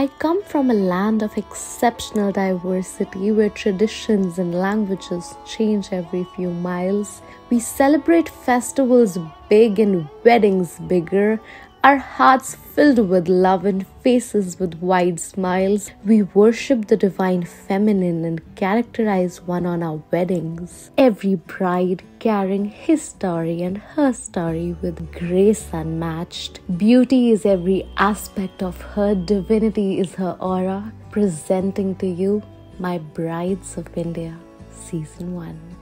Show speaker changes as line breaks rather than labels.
I come from a land of exceptional diversity where traditions and languages change every few miles. We celebrate festivals big and weddings bigger. Our hearts filled with love and faces with wide smiles. We worship the divine feminine and characterize one on our weddings. Every bride carrying his story and her story with grace unmatched. Beauty is every aspect of her, divinity is her aura. Presenting to you my Brides of India, Season 1.